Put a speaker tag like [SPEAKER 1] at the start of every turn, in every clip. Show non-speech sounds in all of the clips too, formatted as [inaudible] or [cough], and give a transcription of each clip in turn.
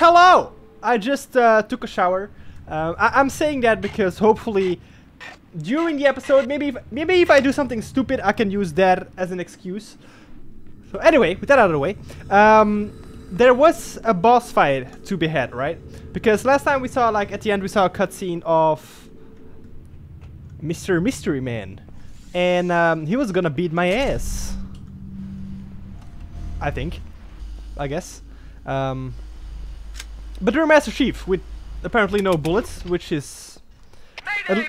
[SPEAKER 1] hello! I just uh, took a shower. Uh, I- am saying that because hopefully during the episode, maybe if, maybe if I do something stupid, I can use that as an excuse. So anyway, with that out of the way, um, there was a boss fight to be had, right? Because last time we saw, like, at the end we saw a cutscene of Mr. Mystery Man. And um, he was gonna beat my ass. I think. I guess. Um, but they're a Master Chief with apparently no bullets, which is...
[SPEAKER 2] Mayday! Mayday!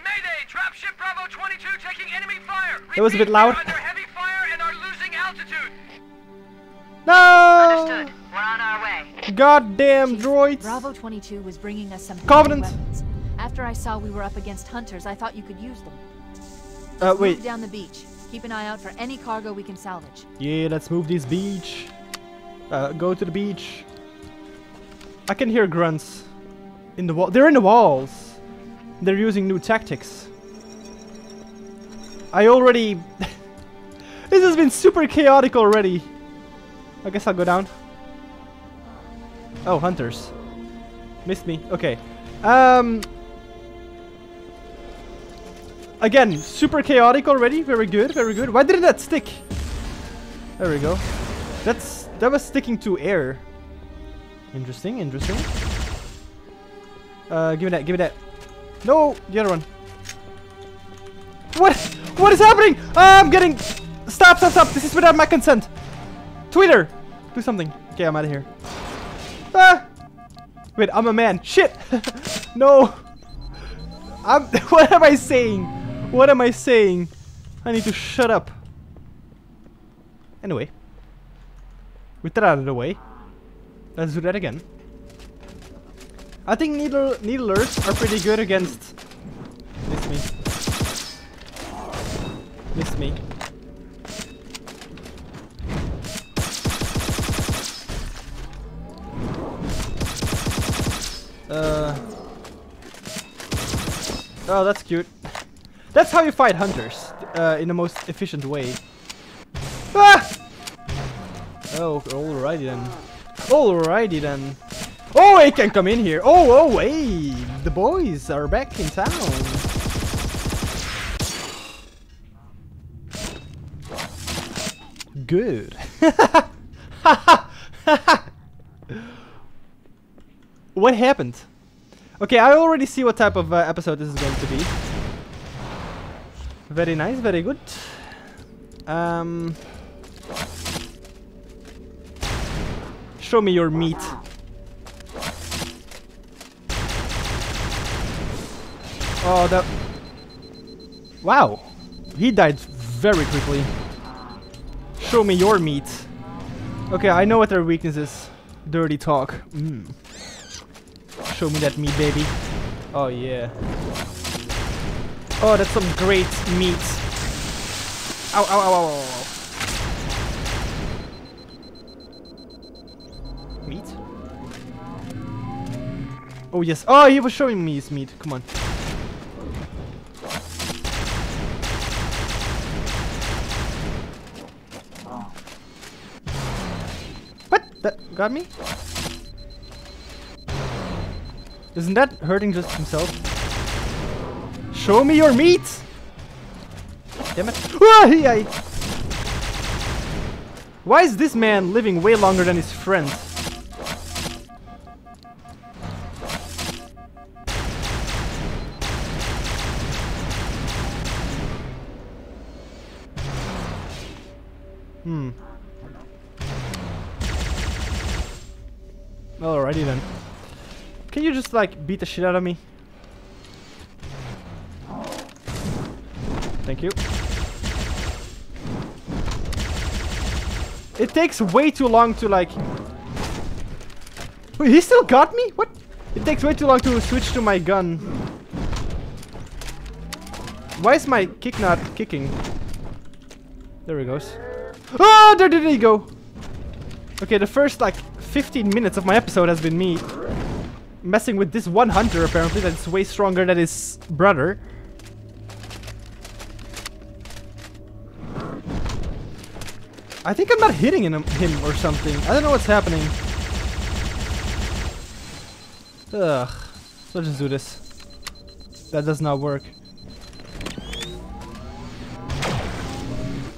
[SPEAKER 2] Dropship Bravo 22 taking enemy fire! Repeat,
[SPEAKER 1] it was a bit loud.
[SPEAKER 2] under heavy fire and are losing altitude!
[SPEAKER 1] No!
[SPEAKER 3] Understood. We're on our way.
[SPEAKER 1] Goddamn
[SPEAKER 4] Chief,
[SPEAKER 1] droids!
[SPEAKER 4] Bravo 22 was bringing us some
[SPEAKER 1] Covenant.
[SPEAKER 4] weapons. After I saw we were up against hunters, I thought you could use them.
[SPEAKER 1] Uh, wait.
[SPEAKER 4] Move down the beach. Keep an eye out for any cargo we can salvage.
[SPEAKER 1] Yeah, let's move this beach. Uh, go to the beach. I can hear grunts in the wall. They're in the walls. They're using new tactics. I already. [laughs] this has been super chaotic already. I guess I'll go down. Oh, hunters. Missed me. Okay. Um. Again, super chaotic already. Very good, very good. Why didn't that stick? There we go. That's that was sticking to air. Interesting, interesting. Uh, give me that, give me that. No, the other one. What? What is happening? Ah, I'm getting. Stop, stop, stop! This is without my consent. Twitter, do something. Okay, I'm out of here. Ah! Wait, I'm a man. Shit! [laughs] no! I'm. [laughs] what am I saying? What am I saying? I need to shut up. Anyway. With that out of the way. Let's do that again. I think needle needlers are pretty good against. Miss me. Miss me. Uh. Oh, that's cute. That's how you fight hunters, uh, in the most efficient way. Ah! Oh, alrighty then. Alrighty then. Oh, he can come in here. Oh, oh, hey, the boys are back in town. Good. [laughs] what happened? Okay, I already see what type of uh, episode this is going to be. Very nice, very good. Um, show me your meat. Oh, that. Wow, he died very quickly. Show me your meat. Okay, I know what their weakness is. Dirty talk. Mm. Show me that meat, baby. Oh yeah. Oh, that's some great meat. Ow, ow, ow, ow, ow, ow. Oh, yes. Oh, he was showing me his meat. Come on. What? That got me? Isn't that hurting just himself? Show me your meat! Damn it. Ah. Why is this man living way longer than his friend? Like beat the shit out of me? Thank you. It takes way too long to like... Wait, he still got me? What? It takes way too long to switch to my gun. Why is my kick not kicking? There he goes. Oh, there did he go? Okay, the first like 15 minutes of my episode has been me messing with this one hunter apparently that's way stronger than his brother. I think I'm not hitting him, him or something. I don't know what's happening. Ugh. Let's just do this. That does not work.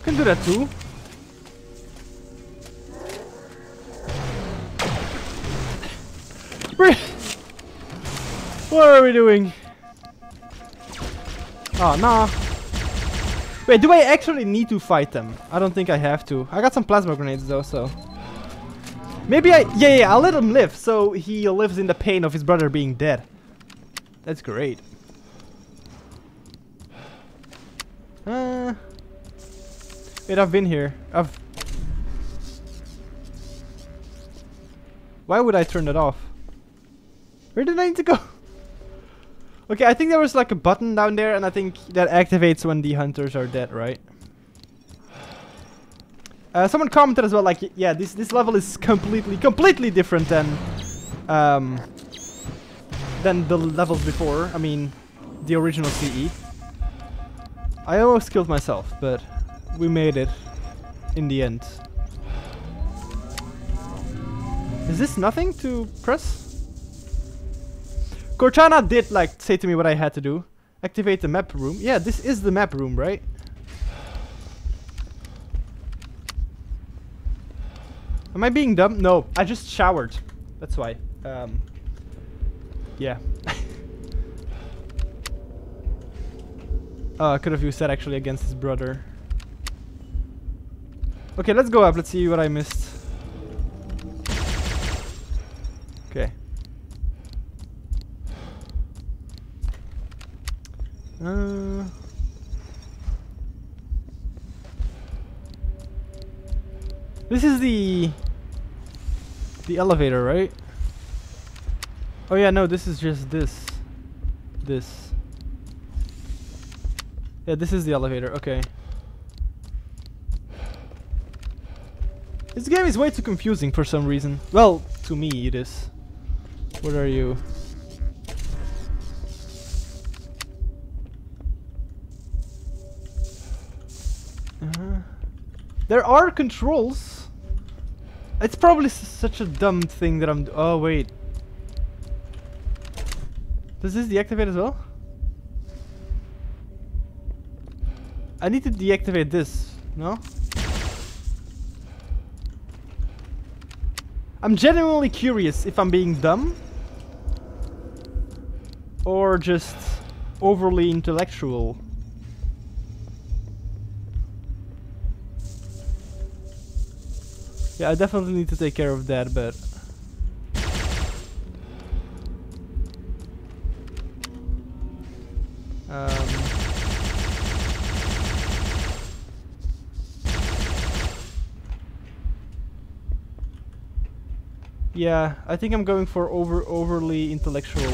[SPEAKER 1] Can do that too. What are we doing? Oh, nah. Wait, do I actually need to fight them? I don't think I have to. I got some plasma grenades though, so... Maybe I... Yeah, yeah, I'll let him live, so he lives in the pain of his brother being dead. That's great. Uh... Wait, I've been here. I've... Why would I turn that off? Where did I need to go? [laughs] Okay, I think there was like a button down there and I think that activates when the hunters are dead, right? Uh, someone commented as well, like, yeah, this this level is completely, completely different than, um, than the levels before. I mean, the original CE. I almost killed myself, but we made it in the end. Is this nothing to press? Cortana did like say to me what I had to do. Activate the map room. Yeah, this is the map room, right? Am I being dumb? No, I just showered. That's why. Um, yeah. I [laughs] could have used that actually against his brother. Okay, let's go up. Let's see what I missed. Okay. Uh, this is the the elevator, right? Oh yeah, no, this is just this. This. Yeah, this is the elevator. Okay. This game is way too confusing for some reason. Well, to me it is. What are you? There are controls. It's probably such a dumb thing that I'm. oh wait. Does this deactivate as well? I need to deactivate this. No. I'm genuinely curious if I'm being dumb or just overly intellectual. Yeah, I definitely need to take care of that, but um Yeah, I think I'm going for over overly intellectual.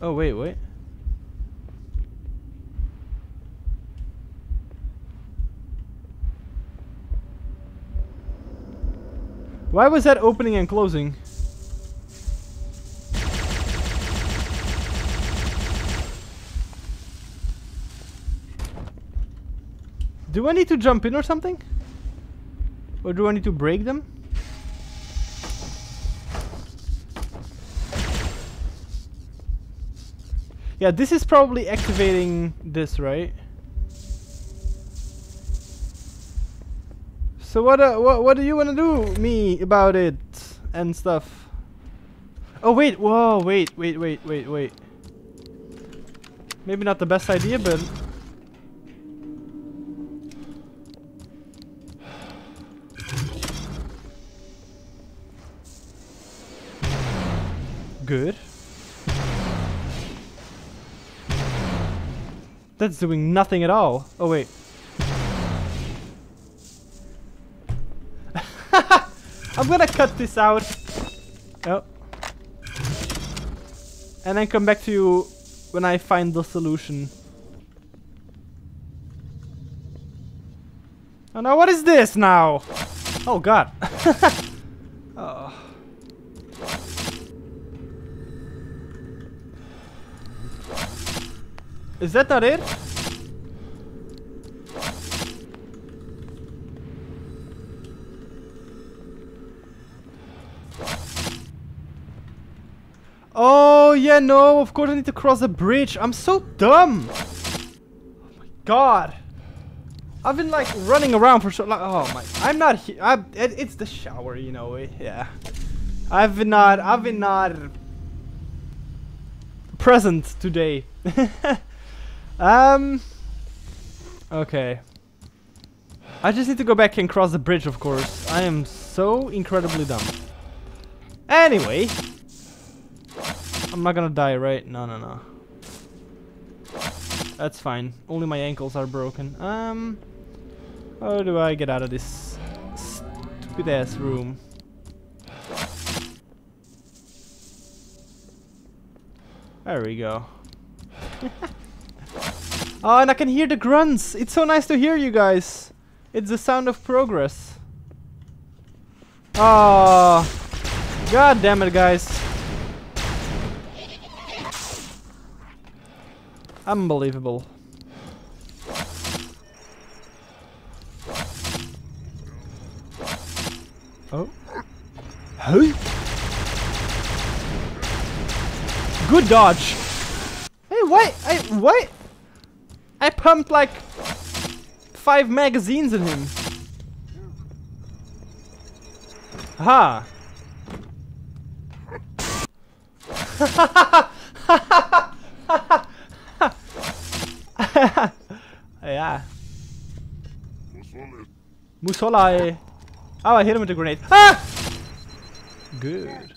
[SPEAKER 1] Oh wait, wait. Why was that opening and closing? Do I need to jump in or something? Or do I need to break them? Yeah, this is probably activating this, right? So what uh, what what do you want to do me about it and stuff? Oh wait, whoa, wait, wait, wait, wait, wait. Maybe not the best idea, but good. That's doing nothing at all. Oh wait. I'm gonna cut this out. Oh. And then come back to you when I find the solution. Oh no, what is this now? Oh god. [laughs] oh. Is that not it? Oh, yeah, no, of course I need to cross the bridge. I'm so dumb. Oh my god. I've been like running around for so long. Oh my, I'm not here. It, it's the shower, you know, yeah. I've been not, I've been not present today. [laughs] um, okay. I just need to go back and cross the bridge, of course. I am so incredibly dumb. Anyway. I'm not gonna die, right? No, no, no. That's fine. Only my ankles are broken. Um, how do I get out of this stupid ass room? There we go. [laughs] oh, and I can hear the grunts. It's so nice to hear you guys. It's the sound of progress. Oh, god damn it, guys. Unbelievable. Oh. Hey. Good dodge. Hey, what? I what? I pumped like five magazines in him. Ha. [laughs] [laughs] yeah. Musolai. Oh, I hit him with a grenade. Ah! Good.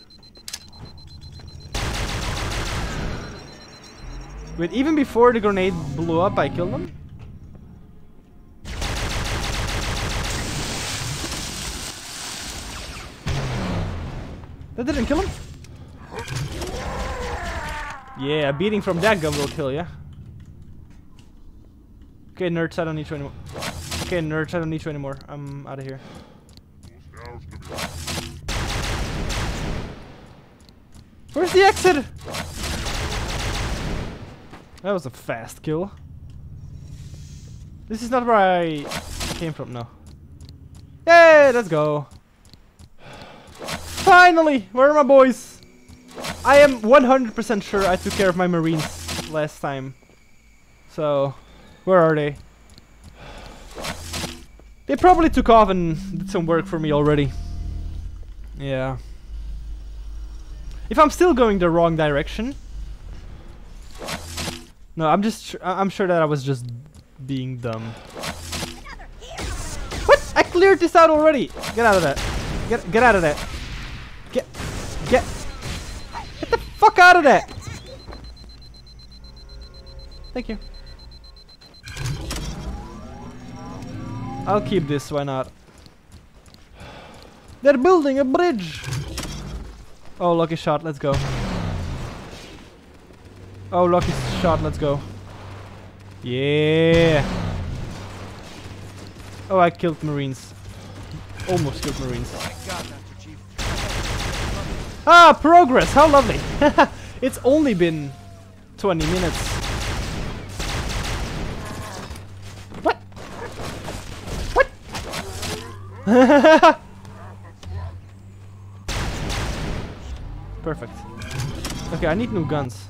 [SPEAKER 1] Wait, even before the grenade blew up, I killed him? That didn't kill him? Yeah, a beating from that gun will kill ya. Okay, nerds, I don't need you anymore. Okay, nerds, I don't need you anymore. I'm out of here. Where's the exit? That was a fast kill. This is not where I came from, no. Yay, let's go. Finally! Where are my boys? I am 100% sure I took care of my marines last time. So, where are they? They probably took off and did some work for me already. Yeah. If I'm still going the wrong direction, no, I'm just. I'm sure that I was just being dumb. What? I cleared this out already. Get out of that. Get get out of that. Get get get the fuck out of that. Thank you. I'll keep this. Why not? They're building a bridge. Oh, lucky shot. Let's go. Oh, lucky shot, let's go. Yeah. Oh, I killed Marines. Almost killed Marines. Ah, progress! How lovely! [laughs] it's only been 20 minutes. What? What? [laughs] Perfect. Okay, I need new guns.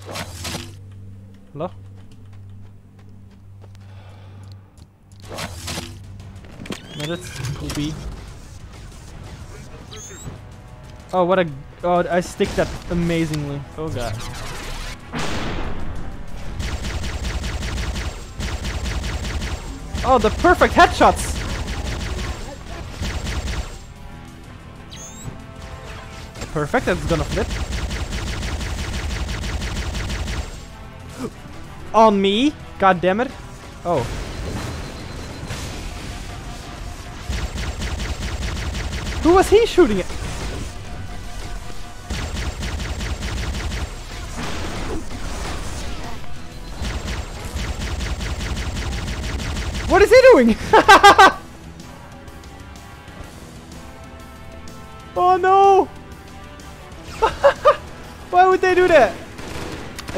[SPEAKER 1] Hello? No, that's Kobe. Oh, what a... Oh, I stick that amazingly. Oh god. Oh, the perfect headshots! Perfect, that's gonna flip. On me? God damn it. Oh. Who was he shooting at? What is he doing? [laughs]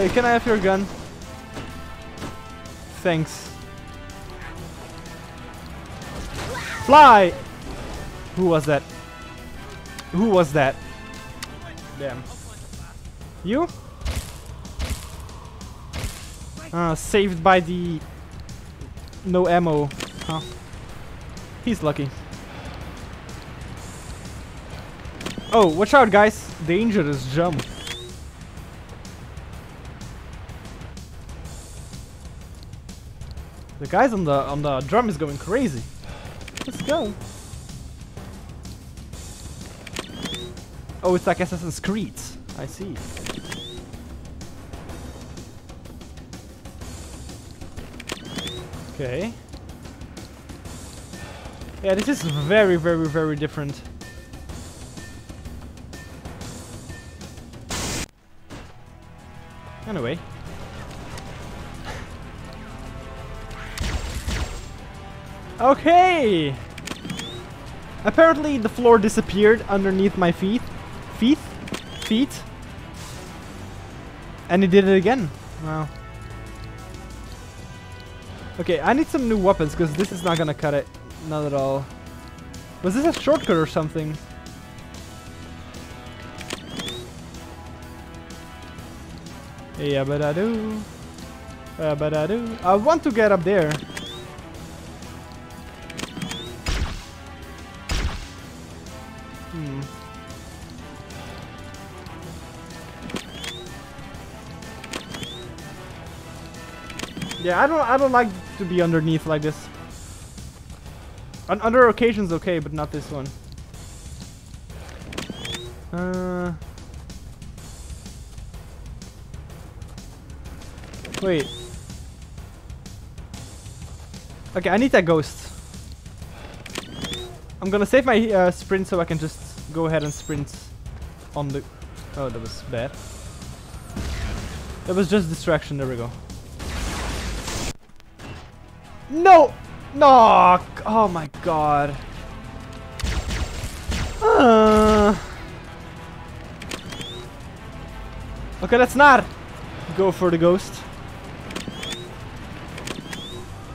[SPEAKER 1] Can I have your gun? Thanks. Fly! Who was that? Who was that? Damn. You? Uh, saved by the no ammo. Huh. He's lucky. Oh, watch out guys. Dangerous jump. The guys on the on the drum is going crazy. Let's go. Oh, it's like Assassin's Creed. I see. Okay. Yeah, this is very, very, very different. Anyway. Okay! Apparently the floor disappeared underneath my feet. Feet? Feet? And he did it again. Wow. Okay, I need some new weapons because this is not gonna cut it. Not at all. Was this a shortcut or something? Yeah, but I do. But I do. I want to get up there. Yeah, I don't. I don't like to be underneath like this. On other occasions, okay, but not this one. Uh. Wait. Okay, I need that ghost. I'm gonna save my uh, sprint so I can just go ahead and sprint on the... Oh, that was bad. That was just distraction, there we go. No! No! Oh my god. Uh. Okay, let's not go for the ghost.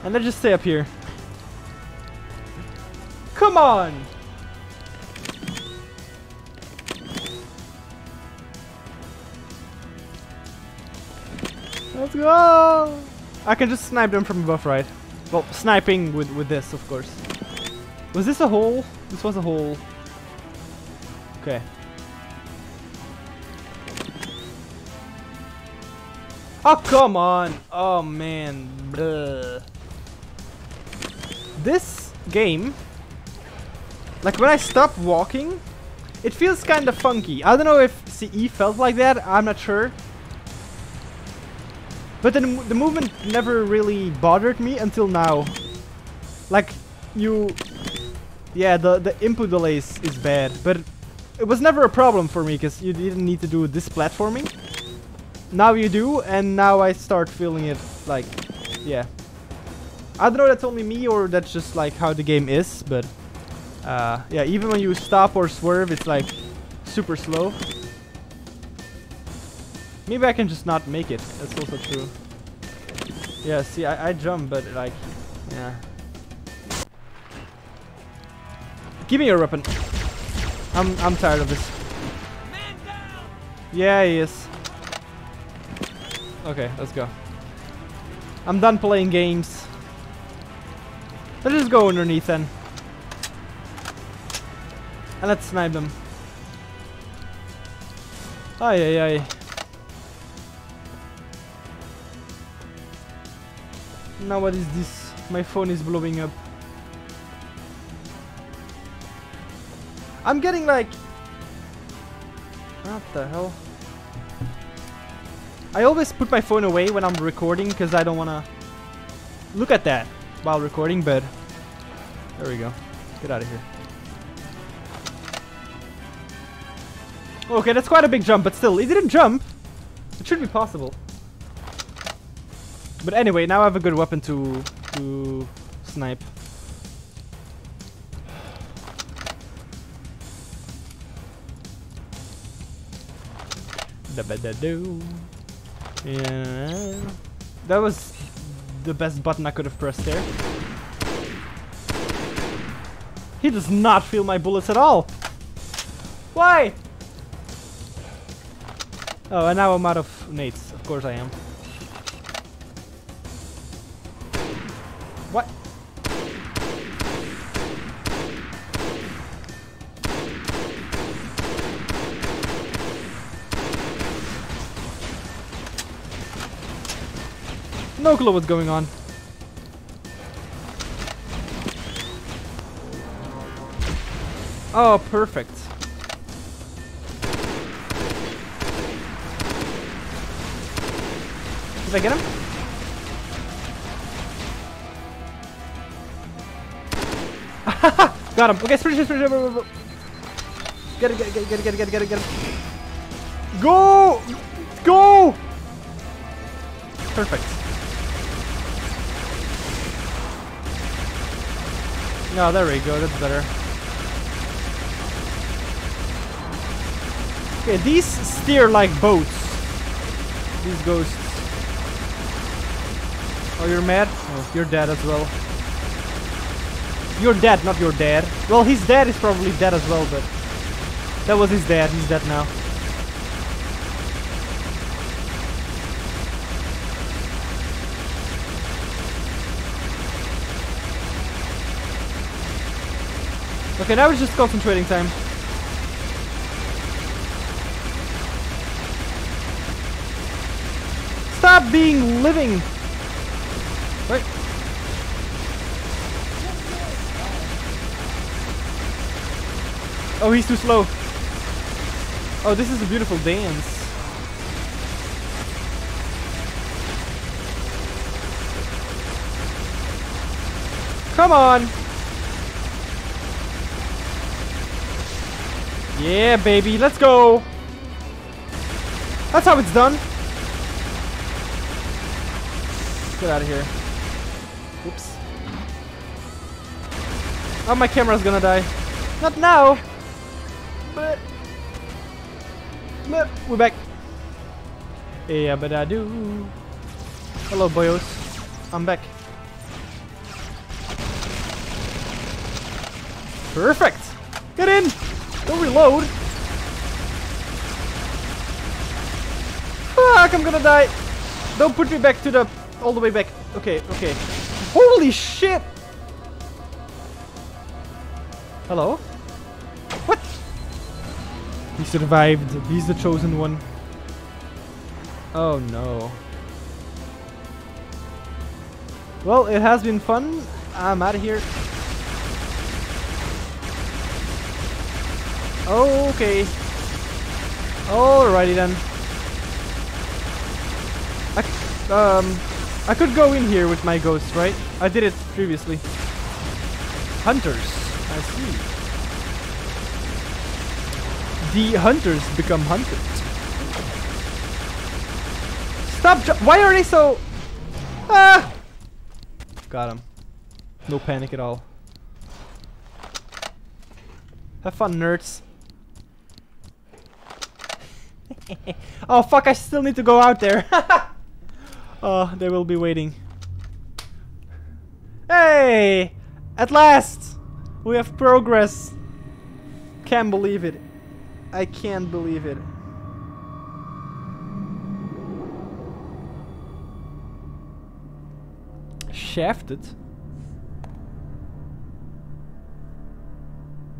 [SPEAKER 1] And let's just stay up here. Come on! Let's go! I can just snipe them from above, right? Well, sniping with, with this, of course. Was this a hole? This was a hole. Okay. Oh, come on! Oh, man. Bleh. This game, like when I stop walking, it feels kind of funky. I don't know if CE felt like that, I'm not sure. But the, the movement never really bothered me until now. Like, you... Yeah, the, the input delays is bad, but it was never a problem for me because you didn't need to do this platforming. Now you do, and now I start feeling it like, yeah. I don't know that's only me or that's just like how the game is, but uh, yeah, even when you stop or swerve, it's like super slow. Maybe I can just not make it. That's also true. Yeah, see, I, I jump, but like, yeah. Give me your weapon. I'm I'm tired of this. Yeah, he is. Okay, let's go. I'm done playing games. Let's just go underneath then. And let's snipe them. Ay ay ay. Now what is this? My phone is blowing up. I'm getting like... What the hell? I always put my phone away when I'm recording because I don't want to look at that while recording, but there we go. Get out of here. Okay, that's quite a big jump, but still, it didn't jump. It should be possible. But anyway, now I have a good weapon to to snipe. Da ba da do. Yeah. That was the best button I could have pressed there. He does not feel my bullets at all. Why? Oh, and now I'm out of nades. Of course I am. No clue what's going on. Oh, perfect. Did I get him? [laughs] Got him. Okay, sprint, sprint, sprint, get it, get it, get it, get it, get it, get it, get it. Go! Go! Perfect. No, there we go. That's better. Okay, these steer like boats. These ghosts. Oh, you're mad? Oh, you're dead as well. You're dead, not your dad. Well, his dad is probably dead as well, but... That was his dad, he's dead now. Okay, now it's just concentrating time. Stop being living! Wait. Oh, he's too slow. Oh, this is a beautiful dance. Come on! Yeah, baby, let's go! That's how it's done. Get out of here. Oops. Oh, my camera's gonna die. Not now! But... But we're back. Yeah, but I do. Hello, boyos. I'm back. Perfect! Get in! Don't reload! Fuck, I'm gonna die! Don't put me back to the... all the way back. Okay, okay. Holy shit! Hello? What? He survived. He's the chosen one. Oh no. Well, it has been fun. I'm out of here. Okay. Alrighty then. I, um, I could go in here with my ghost, right? I did it previously. Hunters. I see. The hunters become hunted. Stop! Why are they so? Ah! Got him. No panic at all. Have fun, nerds. [laughs] oh fuck! I still need to go out there. [laughs] oh, they will be waiting. Hey! At last! We have progress. Can't believe it. I can't believe it. Shafted?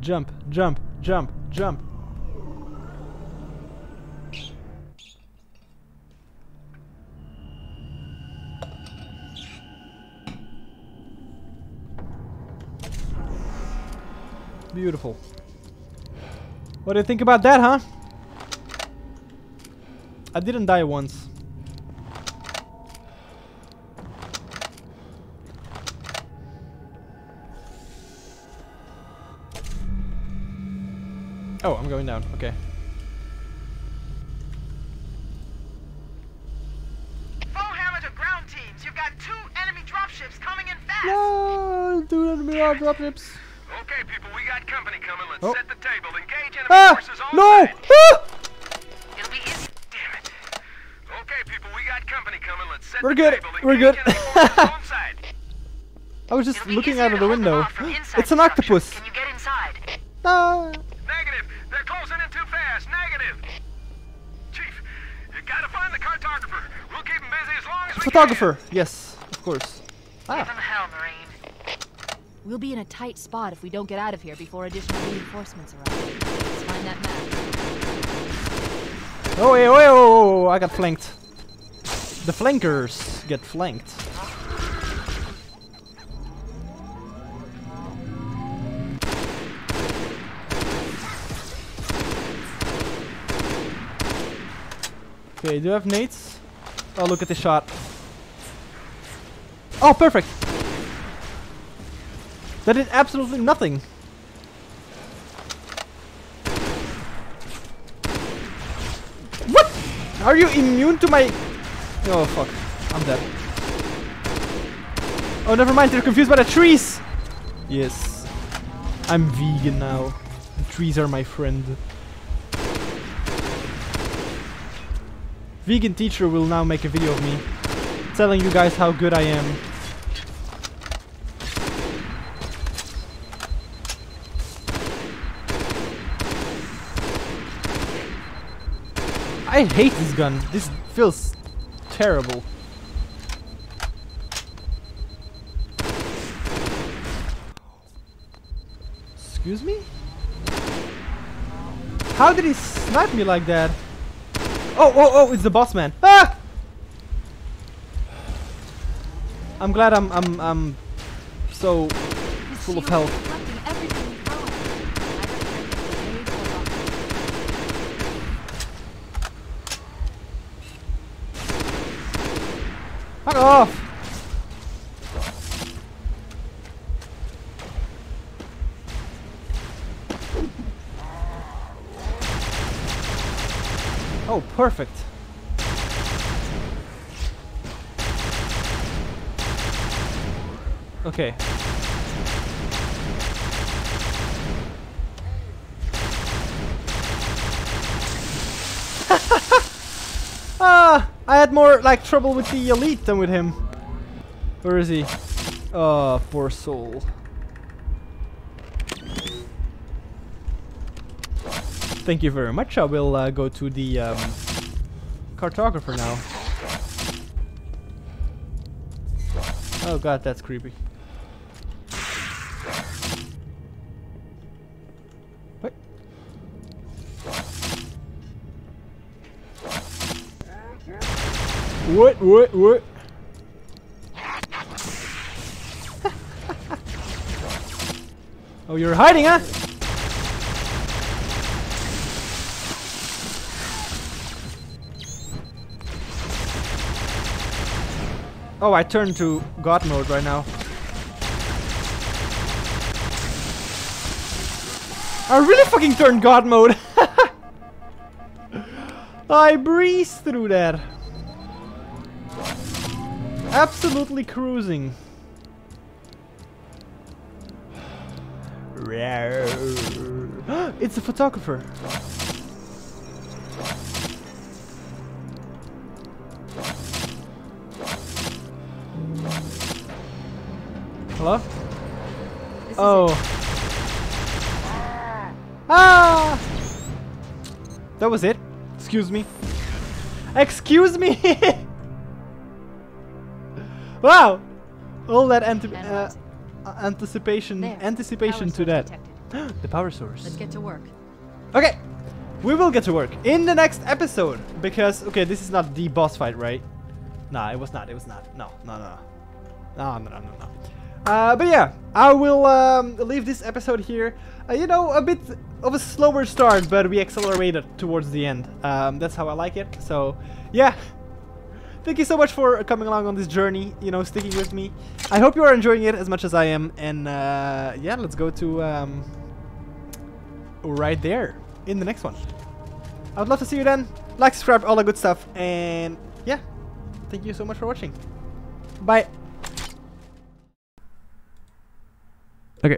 [SPEAKER 1] Jump, jump, jump, jump. Beautiful. What do you think about that, huh? I didn't die once. Oh, I'm going down. Okay.
[SPEAKER 2] Foehammer to ground teams. You've got two enemy dropships coming in fast.
[SPEAKER 1] No, do enemy drop dropships.
[SPEAKER 2] Okay, people, we got company coming. Let's
[SPEAKER 1] Oh.
[SPEAKER 2] set the table. Engage enemy
[SPEAKER 1] Ah!
[SPEAKER 2] forces on
[SPEAKER 1] No! Ah!
[SPEAKER 2] It'll be easy. Damn it. Okay, people, we got company coming. Let's set
[SPEAKER 1] We're
[SPEAKER 2] the
[SPEAKER 1] good.
[SPEAKER 2] table.
[SPEAKER 1] We're good.
[SPEAKER 2] enemy forces [laughs] on.
[SPEAKER 1] I was just looking out of the window.
[SPEAKER 4] off from inside
[SPEAKER 1] It's an octopus.
[SPEAKER 4] Can you get inside?
[SPEAKER 1] Ah.
[SPEAKER 2] Negative. They're closing in too fast. Negative. Chief, you gotta as long as we
[SPEAKER 1] Photographer. Yes, of course.
[SPEAKER 2] Give
[SPEAKER 1] Ah.
[SPEAKER 2] them hell, Marine.
[SPEAKER 4] We'll be in a tight spot if we don't get out of here before additional reinforcements arrive. Let's find that map.
[SPEAKER 1] Oh, oh, oh, oh, I got flanked. The flankers get flanked. Okay, do you have nades? Oh, look at the shot. Oh, perfect! That did absolutely nothing. What? Are you immune to my... Oh, fuck. I'm dead. Oh, never mind. They're confused by the trees. Yes. I'm vegan now. The trees are my friend. Vegan teacher will now make a video of me telling you guys how good I am. I hate this gun. This feels terrible. Excuse me? How did he snipe me like that? Oh, oh, oh, it's the boss man. Ah! I'm glad I'm, I'm, I'm so Full of health.
[SPEAKER 4] reflecting everything we throw at it. I recommend a grenade or rocket.
[SPEAKER 1] Fuck off! Oh, perfect. Okay. [laughs] Had more like trouble with the elite than with him. Where is he? Oh, poor soul. Thank you very much. I will uh, go to the um, cartographer now. Oh god, that's creepy. What? What? What? oh, you're hiding, huh? Oh, I turned to God mode right now. I really fucking turned God mode. [laughs] I breezed through that. Absolutely cruising. [gasps] it's a photographer. Hello?
[SPEAKER 4] This
[SPEAKER 1] Oh. Ah! That was it. Excuse me. Excuse me. [laughs] wow. All that anti- uh, uh, anticipation,
[SPEAKER 4] There.
[SPEAKER 1] anticipation
[SPEAKER 4] Power
[SPEAKER 1] to that. [gasps] the power source.
[SPEAKER 4] Let's get to work.
[SPEAKER 1] Okay, we will get to work in the next episode because okay, this is not the boss fight, right? Nah, it was not. It was not. No, no, no, no, no, no, no, no. Uh, but yeah, I will um, leave this episode here. Uh, you know, a bit of a slower start, but we accelerated towards the end. Um, that's how I like it. So, yeah. Thank you so much for coming along on this journey, you know, sticking with me. I hope you are enjoying it as much as I am. And uh, yeah, let's go to um, right there in the next one. I would love to see you then. Like, subscribe, all the good stuff. And yeah, thank you so much for watching. Bye. Okay.